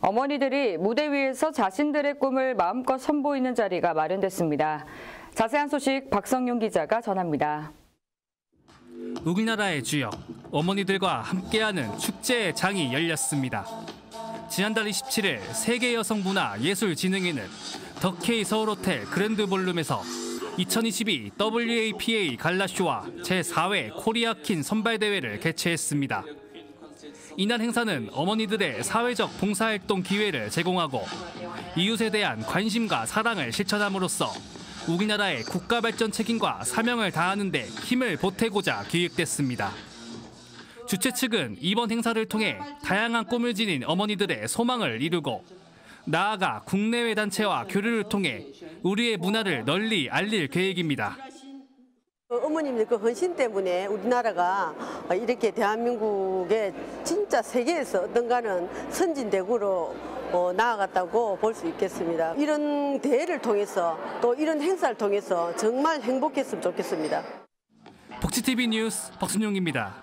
어머니들이 무대 위에서 자신들의 꿈을 마음껏 선보이는 자리가 마련됐습니다. 자세한 소식 박성용 기자가 전합니다. 우리나라의 주역 어머니들과 함께하는 축제의 장이 열렸습니다. 지난달 27일 세계 여성 문화 예술 진흥회는 더케이 서울호텔 그랜드 볼룸에서 2022 WAPA 갈라쇼와 제4회 코리아퀸 선발대회를 개최했습니다. 이날 행사는 어머니들의 사회적 봉사활동 기회를 제공하고 이웃에 대한 관심과 사랑을 실천함으로써 우리나라의 국가 발전 책임과 사명을 다하는 데 힘을 보태고자 기획됐습니다. 주최 측은 이번 행사를 통해 다양한 꿈을 지닌 어머니들의 소망을 이루고 나아가 국내외 단체와 교류를 통해 우리의 문화를 널리 알릴 계획입니다. 어머님들 그 헌신 때문에 우리나라가 이렇게 대한민국의 진짜 세계에서 어떤가는 선진대국으로 어, 나아갔다고 볼 수 있겠습니다. 이런 대회를 통해서 또 이런 행사를 통해서 정말 행복했으면 좋겠습니다. 복지TV 뉴스 박순용입니다.